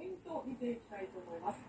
ポイントを見ていきたいと思います。